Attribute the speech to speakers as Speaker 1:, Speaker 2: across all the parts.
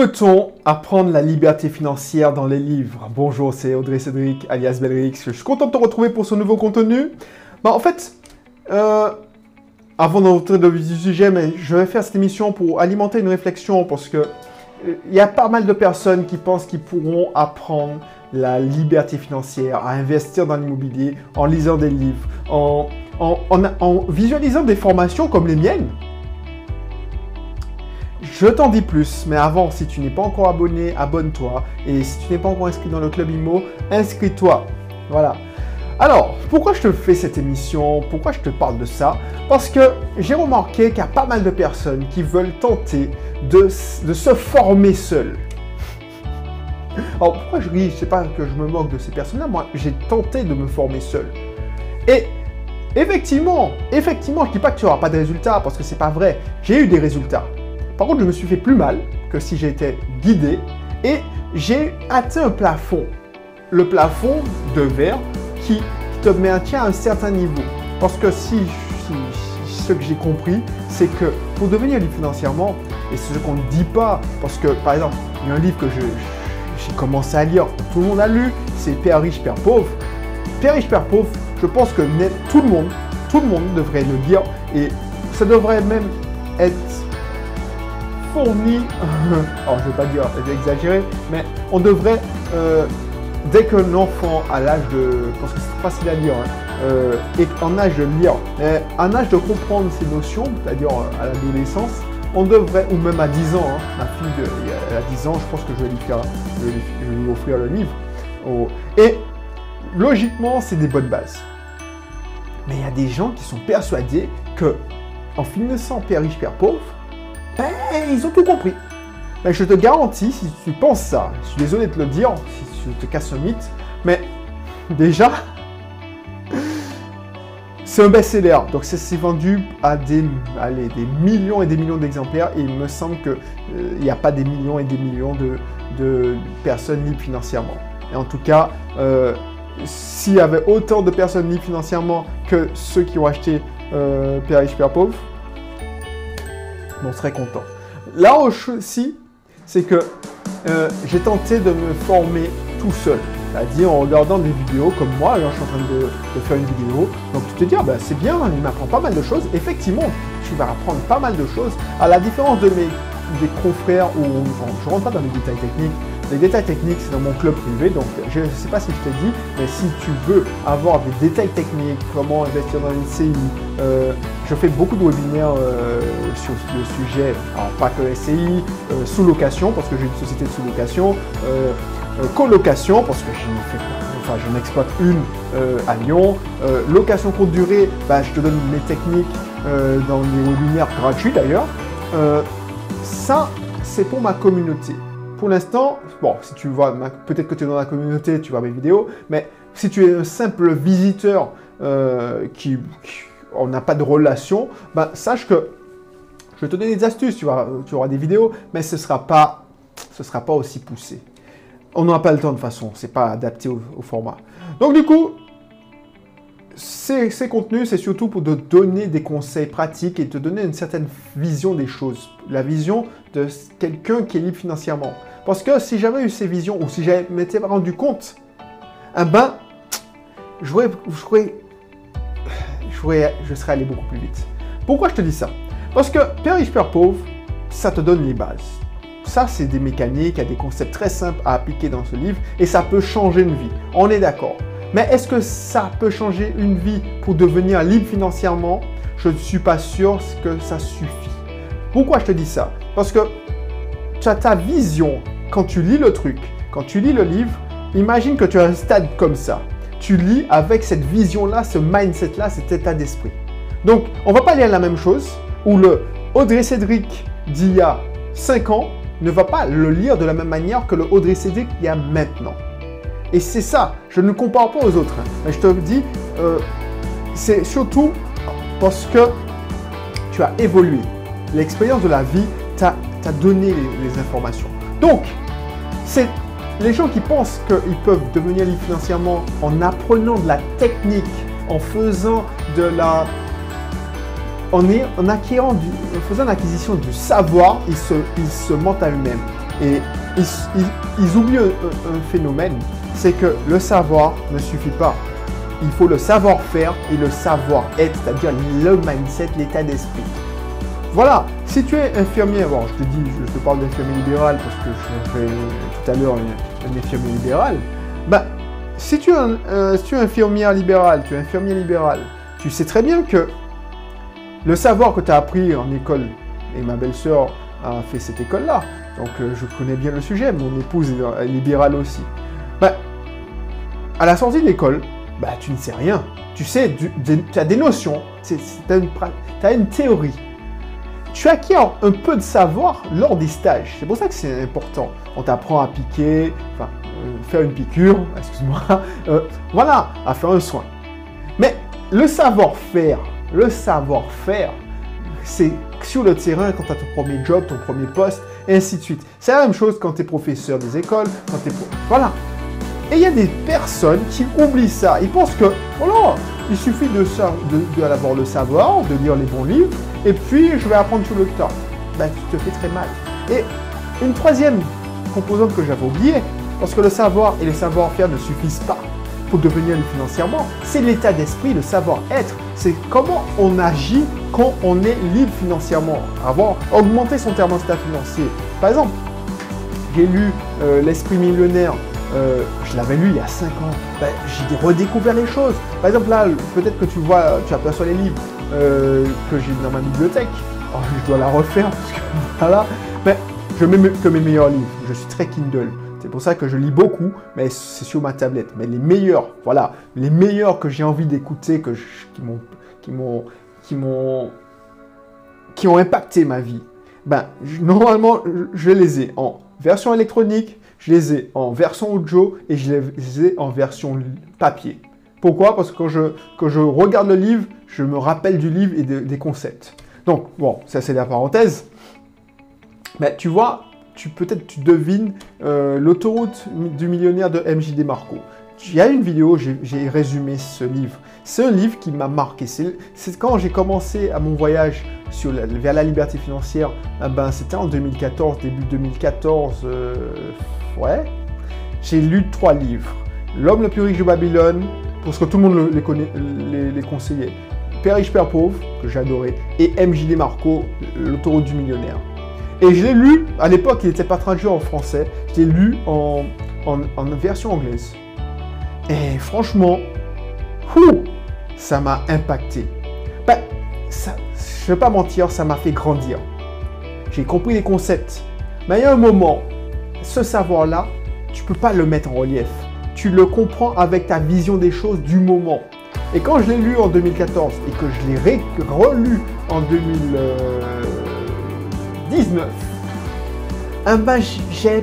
Speaker 1: Peut-on apprendre la liberté financière dans les livres Bonjour, c'est Audrey Cédric, alias Belrix. Je suis content de te retrouver pour ce nouveau contenu. Bah, en fait, euh, avant d'entrer dans le sujet, mais je vais faire cette émission pour alimenter une réflexion parce que il euh, y a pas mal de personnes qui pensent qu'ils pourront apprendre la liberté financière, à investir dans l'immobilier en lisant des livres, en, en visualisant des formations comme les miennes. Je t'en dis plus, mais avant, si tu n'es pas encore abonné, abonne-toi. Et si tu n'es pas encore inscrit dans le club IMO, inscris-toi. Voilà. Alors, pourquoi je te fais cette émission? Pourquoi je te parle de ça? Parce que j'ai remarqué qu'il y a pas mal de personnes qui veulent tenter de, se former seules. Alors, pourquoi je ris? Sais pas que je me moque de ces personnes-là. Moi, j'ai tenté de me former seul. Et effectivement, effectivement, je dis pas que tu n'auras pas de résultats parce que c'est pas vrai. J'ai eu des résultats. Par contre, je me suis fait plus mal que si j'étais guidé et j'ai atteint un plafond. Le plafond de verre qui te maintient à un certain niveau. Parce que si, ce que j'ai compris, c'est que pour devenir libre financièrement, et c'est ce qu'on ne dit pas, parce que par exemple, il y a un livre que j'ai commencé à lire, tout le monde a lu, c'est Père riche, Père pauvre. Père riche, Père pauvre, je pense que tout le monde, tout le monde devrait le lire et ça devrait même être fourni, alors je ne veux pas dire exagérer, mais on devrait, euh, dès qu'un enfant à l'âge de, parce que c'est facile à dire, hein, euh, est en âge de lire, mais en âge de comprendre ces notions, c'est-à-dire euh, à l'adolescence, on devrait, ou même à 10 ans, hein, ma fille de, elle a 10 ans, je pense que je vais lui, faire, je offrir le livre. Oh. Et logiquement, c'est des bonnes bases. Mais il y a des gens qui sont persuadés que, en finissant père riche, père pauvre, ben, ils ont tout compris. Ben, je te garantis, si tu penses ça, je suis désolé de te le dire, si je te casse un mythe, mais déjà, c'est un best-seller. Donc, c'est vendu à des, allez, des millions et des millions d'exemplaires. Et il me semble qu'il euh, n'y a pas des millions et des millions de, personnes libres financièrement. Et en tout cas, euh, s'il y avait autant de personnes libres financièrement que ceux qui ont acheté euh, Père riche, Père pauvre, on serait content. Là aussi, c'est que euh, j'ai tenté de me former tout seul. C'est-à-dire en regardant des vidéos comme moi, alors je suis en train de, faire une vidéo. Donc tu te dis, ah ben, c'est bien, il m'apprend pas mal de choses. Effectivement, tu vas apprendre pas mal de choses. À la différence de mes des confrères où je ne rentre pas dans les détails techniques, les détails techniques, c'est dans mon club privé, donc je ne sais pas si je t'ai dit, mais si tu veux avoir des détails techniques, comment investir dans une CI, euh, je fais beaucoup de webinaires euh, sur le sujet, alors pas que SCI, euh, sous-location, parce que j'ai une société de sous-location, colocation, parce que j'en exploite une à Lyon, location courte durée, bah, je te donne mes techniques dans les webinaires gratuits d'ailleurs. ça, c'est pour ma communauté pour l'instant, bon, si tu vois, peut-être que tu es dans la communauté, tu vois mes vidéos, mais si tu es un simple visiteur euh, qui, on n'a pas de relation, ben, sache que je vais te donner des astuces, tu, auras des vidéos, mais ce ne sera, pas, ce sera pas aussi poussé. On n'aura pas le temps de toute façon, c'est pas adapté au, format. Donc du coup, ces, contenus, c'est surtout pour te donner des conseils pratiques et te donner une certaine vision des choses. La vision de quelqu'un qui est libre financièrement. Parce que si j'avais eu ces visions ou si je m'étais rendu compte, eh ben, je, je serais allé beaucoup plus vite. Pourquoi je te dis ça? Parce que Père riche, Père pauvre, ça te donne les bases. Ça, c'est des mécaniques, il y a des concepts très simples à appliquer dans ce livre et ça peut changer une vie. On est d'accord. Mais est-ce que ça peut changer une vie pour devenir libre financièrement? Je ne suis pas sûr que ça suffit. Pourquoi je te dis ça? Parce que tu as ta vision quand tu lis le truc, quand tu lis le livre, imagine que tu as un stade comme ça. Tu lis avec cette vision-là, ce mindset-là, cet état d'esprit. Donc, on va pas lire la même chose, où le Audrey Cédric d'il y a 5 ans ne va pas le lire de la même manière que le Audrey Cédric d'il y a maintenant. Et c'est ça, je ne compare pas aux autres, hein. mais je te dis, euh, c'est surtout parce que tu as évolué. L'expérience de la vie t'a donné les informations. Donc, c'est les gens qui pensent qu'ils peuvent devenir libres financièrement en apprenant de la technique, en faisant de la... En, acquérant du, en faisant l'acquisition du savoir, ils se, ils se mentent à eux-mêmes. Et ils, oublient un, phénomène, c'est que le savoir ne suffit pas. Il faut le savoir-faire et le savoir-être, c'est-à-dire le mindset, l'état d'esprit. Voilà, si tu es infirmier, bon, je te dis, je te parle d'infirmier libéral parce que je fais tout à l'heure un infirmier libéral. Si tu, es un, si tu es infirmière libérale, tu es infirmier libéral, tu sais très bien que le savoir que tu as appris en école, et ma belle-sœur a fait cette école-là, donc euh, je connais bien le sujet, mon épouse est libérale aussi. Bah, à la sortie de l'école, bah, tu ne sais rien. Tu sais, tu as des notions, tu as, une théorie. Tu acquiers un peu de savoir lors des stages. C'est pour ça que c'est important. On t'apprend à piquer, enfin, euh, faire une piqûre, excuse-moi, euh, voilà, à faire un soin. Mais le savoir-faire, le savoir-faire, c'est sur le terrain quand tu as ton premier job, ton premier poste, et ainsi de suite. C'est la même chose quand tu es professeur des écoles, quand tu es... Voilà. Et il y a des personnes qui oublient ça. Ils pensent que, voilà, il suffit de, de, le savoir, de lire les bons livres, et puis je vais apprendre tout le temps. Ben, tu te fais très mal. Et une troisième composante que j'avais oubliée, parce que le savoir et le savoir-faire ne suffisent pas pour devenir libre financièrement, c'est l'état d'esprit, le savoir-être. C'est comment on agit quand on est libre financièrement. Avoir augmenté son thermostat financier. Par exemple, j'ai lu euh, L'Esprit millionnaire. Euh, je l'avais lu il y a 5 ans. Ben, j'ai redécouvert les choses. Par exemple, là, peut-être que tu vois, tu aperçois les livres euh, que j'ai dans ma bibliothèque. Oh, je dois la refaire parce que voilà. Mais je mets que mes meilleurs livres. Je suis très Kindle. C'est pour ça que je lis beaucoup, mais c'est sur ma tablette. Mais les meilleurs, voilà, les meilleurs que j'ai envie d'écouter, qui m'ont, qui m'ont, qui m'ont, qui ont impacté ma vie. Ben, normalement, je les ai en version électronique, je les ai en version audio et je les ai en version papier. Pourquoi? Parce que quand je, quand je regarde le livre, je me rappelle du livre et des concepts. Donc, bon, ça c'est la parenthèse. Mais tu vois, peut-être tu devines euh, l'autoroute du millionnaire de MJD Marco. Il y a une vidéo, j'ai résumé ce livre. C'est un livre qui m'a marqué. C'est quand j'ai commencé à mon voyage sur vers la liberté financière. Ah ben, C'était en 2014, début 2014. Euh, ouais. J'ai lu trois livres. L'homme le plus riche de Babylone, parce que tout le monde les, conseillait. Père riche, père pauvre, que j'adorais. Et MJD Marco, l'autoroute du millionnaire. Et je l'ai lu, à l'époque il n'était pas traduit en français, je l'ai lu en, version anglaise. Et franchement, ça m'a impacté. Ben, je ne vais pas mentir, ça m'a fait grandir. J'ai compris les concepts. Mais il y a un moment, ce savoir-là, tu ne peux pas le mettre en relief. Tu le comprends avec ta vision des choses du moment. Et quand je l'ai lu en 2014 et que je l'ai relu en 2000... 19. Un ben, j'ai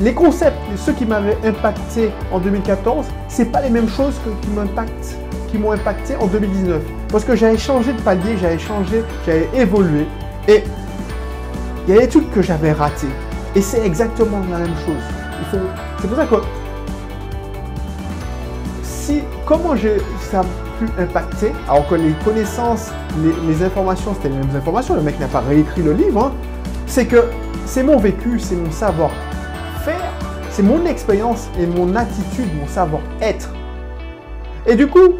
Speaker 1: les concepts, ceux qui m'avaient impacté en 2014, c'est pas les mêmes choses qui qui m'ont impacté en 2019. Parce que j'avais changé de palier, j'avais changé, j'avais évolué. Et il y a des trucs que j'avais ratés. Et c'est exactement la même chose. C'est pour ça que si comment j'ai ça impacté, alors que les connaissances, les, informations, c'était les mêmes informations, le mec n'a pas réécrit le livre, hein. c'est que c'est mon vécu, c'est mon savoir-faire, c'est mon expérience et mon attitude, mon savoir-être. Et du coup,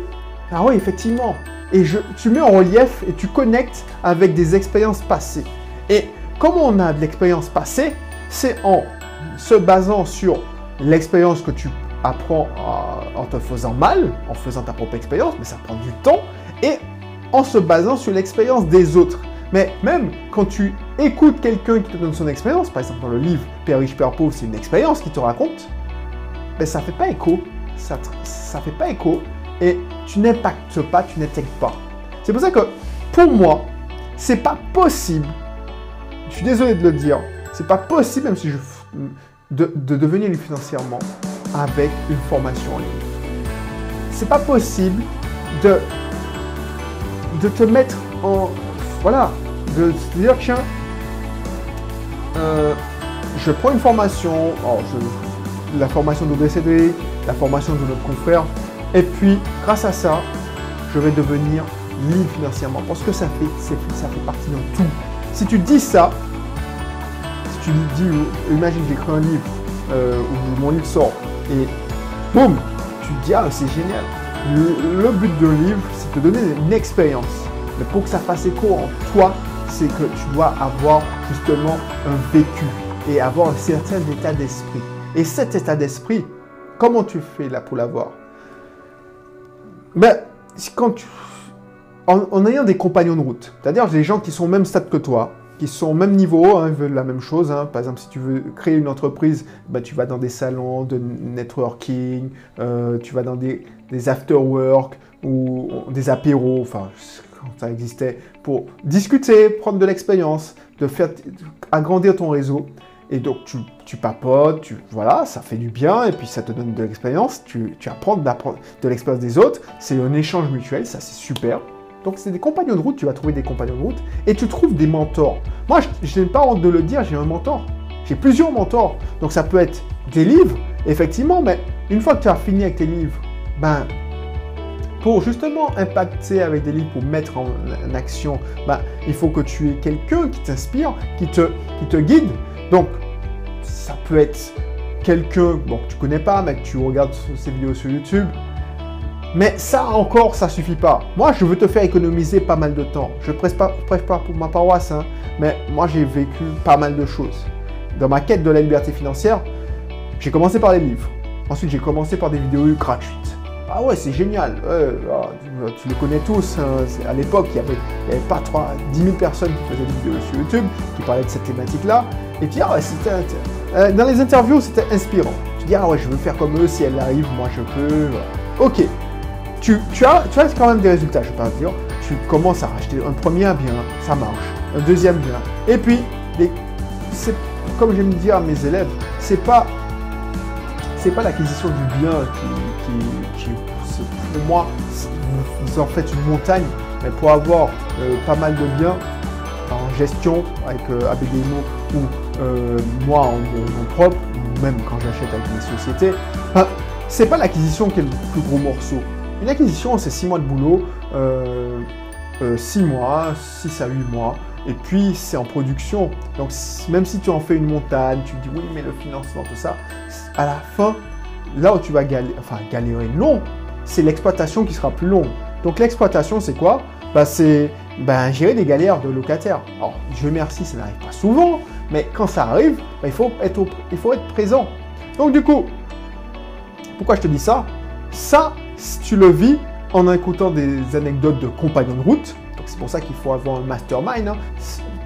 Speaker 1: ah oui, effectivement, et je, tu mets en relief et tu connectes avec des expériences passées. Et comme on a de l'expérience passée, c'est en se basant sur l'expérience que tu apprends en te faisant mal, en faisant ta propre expérience, mais ça prend du temps, et en se basant sur l'expérience des autres. Mais même quand tu écoutes quelqu'un qui te donne son expérience, par exemple dans le livre Père riche, Père pauvre, c'est une expérience qu'il te raconte, ben ça fait pas écho, ça, ça fait pas écho, et tu n'impactes pas, tu n'intègres pas. C'est pour ça que, pour moi, c'est pas possible, je suis désolé de le dire, c'est pas possible, même si je de, de devenir financièrement avec une formation en ligne. C'est pas possible de, de te mettre en. Voilà, de se dire tiens, euh, je prends une formation, la formation de Cédric, la formation de notre confrère, et puis grâce à ça, je vais devenir libre financièrement parce que ça fait, ça fait partie de tout. Si tu dis ça, tu dis, imagine j'écris un livre, euh, ou mon livre sort, et boum, tu te dis, ah, c'est génial. Le, but d'un livre, c'est de te donner une expérience. Mais pour que ça fasse écho en toi, c'est que tu dois avoir justement un vécu et avoir un certain état d'esprit. Et cet état d'esprit, comment tu fais là pour l'avoir? Ben, quand tu, en, ayant des compagnons de route, c'est-à-dire des gens qui sont au même stade que toi, qui sont au même niveau, hein, veulent la même chose. Hein. Par exemple, si tu veux créer une entreprise, ben, tu vas dans des salons de networking, euh, tu vas dans des, des after-work ou des apéros, enfin, quand ça existait, pour discuter, prendre de l'expérience, de faire agrandir ton réseau. Et donc, tu, tu papotes, tu, voilà, ça fait du bien, et puis ça te donne de l'expérience, tu, tu apprends de l'expérience des autres, c'est un échange mutuel, ça c'est super. Donc c'est des compagnons de route, tu vas trouver des compagnons de route, et tu trouves des mentors. Moi, je n'ai pas honte de le dire, j'ai un mentor. J'ai plusieurs mentors. Donc ça peut être des livres, effectivement, mais une fois que tu as fini avec tes livres, ben, pour justement impacter avec des livres, pour mettre en, action, ben, il faut que tu aies quelqu'un qui t'inspire, qui te, guide. Donc, ça peut être quelqu'un que tu connais pas, mais que tu regardes ses vidéos sur YouTube. Mais ça encore, ça suffit pas. Moi, je veux te faire économiser pas mal de temps. Je prêche pas, pas pour ma paroisse, hein, mais moi, j'ai vécu pas mal de choses. Dans ma quête de la liberté financière, j'ai commencé par les livres. Ensuite, j'ai commencé par des vidéos gratuites. Ah ouais, c'est génial. Ah, tu, les connais tous. Hein. À l'époque, il n'y avait, pas 3, 10 000 personnes qui faisaient des vidéos sur YouTube, qui parlaient de cette thématique-là. Et puis, ah c'était, euh, dans les interviews, c'était inspirant. Tu dis, ah ouais, je veux faire comme eux, si elles arrivent, moi je peux. Ok. Tu, as, tu as quand même des résultats, je pas dire. Tu commences à racheter un premier bien, ça marche. Un deuxième bien. Et puis, comme j'aime dire à mes élèves, c'est pas c'est pas l'acquisition du bien qui, pour moi, vous en faites une montagne, mais pour avoir euh, pas mal de biens en gestion avec euh, ou euh, moi en mon propre, ou même quand j'achète avec mes sociétés, ben, c'est pas l'acquisition qui est le plus gros morceau. Une acquisition, c'est 6 mois de boulot, 6 euh, mois, 6 à 8 mois. Et puis, c'est en production. Donc, même si tu en fais une montagne, tu dis oui, mais le financement, tout ça, à la fin, là où tu vas galérer, enfin, galérer long, c'est l'exploitation qui sera plus longue. Donc, l'exploitation, c'est quoi? Bah, C'est ben, gérer des galères de locataires. Alors, je merci, ça n'arrive pas souvent, mais quand ça arrive, bah, il, faut être il faut être présent. Donc, du coup, pourquoi je te dis ça? Ça, tu le vis en écoutant des anecdotes de compagnons de route, c'est pour ça qu'il faut avoir un mastermind. Hein.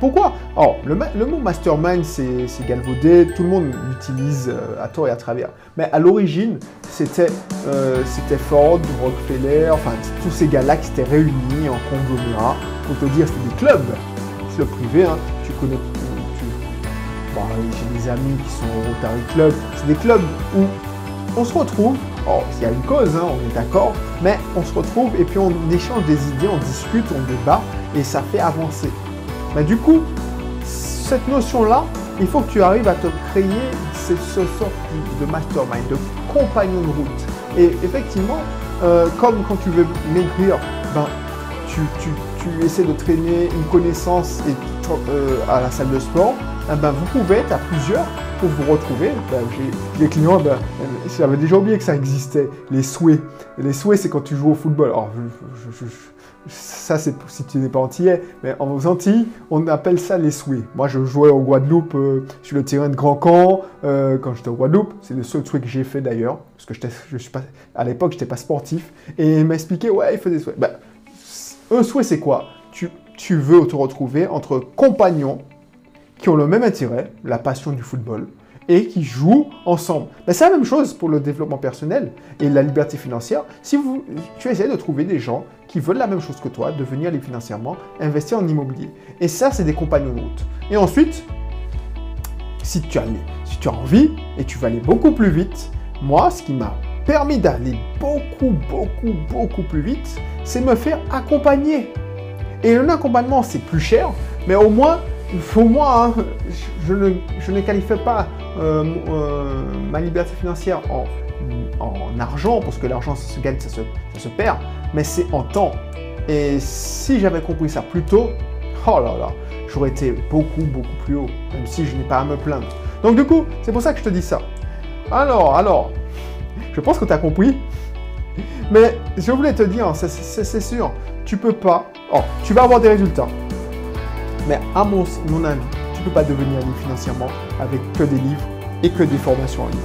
Speaker 1: Pourquoi? Alors, le, mot mastermind, c'est galvaudé, tout le monde l'utilise euh, à tort et à travers. Mais à l'origine, c'était euh, Ford, Rockefeller, enfin tous ces gars-là qui s'étaient réunis en conglomérat. Pour te dire, c'était des clubs, des clubs privés. Hein. Tu connais, j'ai des amis qui sont au Rotary Club. C'est des clubs où on se retrouve Oh, il y a une cause, hein, on est d'accord, mais on se retrouve et puis on échange des idées, on discute, on débat et ça fait avancer. Mais du coup, cette notion-là, il faut que tu arrives à te créer cette sorte de mastermind, de compagnon de route. Et effectivement, euh, comme quand tu veux maigrir, ben, tu, essaies de traîner une connaissance euh, à la salle de sport, eh ben, vous pouvez être à plusieurs pour vous retrouver. Ben, des clients, ben, j'avais déjà oublié que ça existait, les souhaits. les souhaits, c'est quand tu joues au football. Alors, ça, c'est si tu n'es pas antillais, mais en Antilles, on appelle ça les souhaits. Moi, je jouais au Guadeloupe euh, sur le terrain de Grand Camp euh, quand j'étais au Guadeloupe. C'est le seul souhait que j'ai fait d'ailleurs, parce que je suis pas, à l'époque, je n'étais pas sportif. Et il m'a expliqué, ouais, il faisait des souhaits. Ben, un souhait, c'est quoi? Tu, tu veux te retrouver entre compagnons qui ont le même intérêt, la passion du football, et qui jouent ensemble. Ben, c'est la même chose pour le développement personnel et la liberté financière. Si tu essaies de trouver des gens qui veulent la même chose que toi, devenir libre financièrement, investir en immobilier. Et ça, c'est des compagnons de route. Et ensuite, si tu, as, si tu as envie et tu vas aller beaucoup plus vite, moi, ce qui m'a permis d'aller beaucoup, beaucoup, beaucoup plus vite, c'est me faire accompagner. Et un accompagnement, c'est plus cher, mais au moins, pour moi, hein, je, ne, je, ne, qualifie pas euh, euh, ma liberté financière en, en argent, parce que l'argent, ça se gagne, ça se, ça se perd, mais c'est en temps. Et si j'avais compris ça plus tôt, oh là là, j'aurais été beaucoup, beaucoup plus haut, même si je n'ai pas à me plaindre. Donc du coup, c'est pour ça que je te dis ça. Alors, alors, je pense que tu as compris. Mais je voulais te dire, c'est sûr, tu peux pas. Oh, tu vas avoir des résultats. Mais à mon, avis, tu peux pas devenir libre financièrement avec que des livres et que des formations en ligne.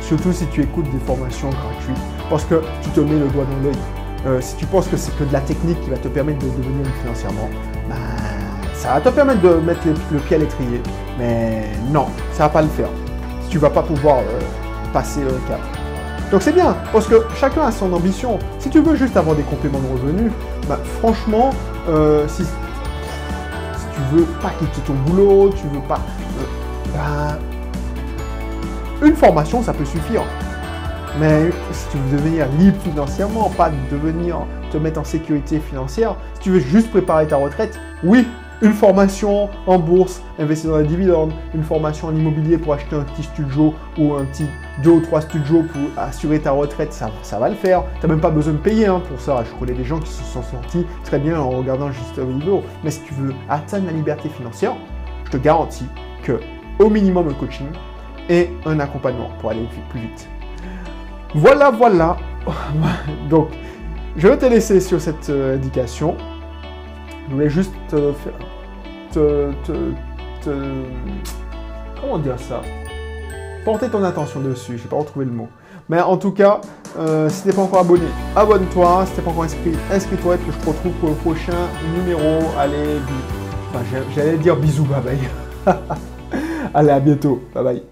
Speaker 1: Surtout si tu écoutes des formations gratuites, parce que tu te mets le doigt dans l'œil. Euh, si tu penses que c'est que de la technique qui va te permettre de devenir libre financièrement, ben, ça va te permettre de mettre le, pied à l'étrier. Mais non, ça va pas le faire. Tu vas pas pouvoir euh, passer le cap. Donc c'est bien, parce que chacun a son ambition. Si tu veux juste avoir des compléments de revenus, bah, franchement, euh, si, tu veux pas quitter ton boulot, tu veux pas... Euh, bah, une formation, ça peut suffire. Mais si tu veux devenir libre financièrement, pas devenir te mettre en sécurité financière, si tu veux juste préparer ta retraite, oui, une formation en bourse, investir dans la dividende, une formation en immobilier pour acheter un petit studio ou un petit deux ou trois studios pour assurer ta retraite, ça, va le faire. Tu n'as même pas besoin de payer hein, pour ça. Je connais des gens qui se sont sortis très bien en regardant juste une vidéo. Mais si tu veux atteindre la liberté financière, je te garantis que au minimum un coaching et un accompagnement pour aller plus vite. Voilà, voilà. Donc, je vais te laisser sur cette euh, indication. Je voulais juste te faire, te, comment dire ça? Porter ton attention dessus, je n'ai pas retrouvé le mot. Mais en tout cas, euh, si tu n'es pas encore abonné, abonne-toi. Si tu n'es pas encore inscrit, inscris-toi et que je te retrouve pour le prochain numéro. Allez, enfin, j'allais dire bisous, bye bye. Allez, à bientôt. Bye bye.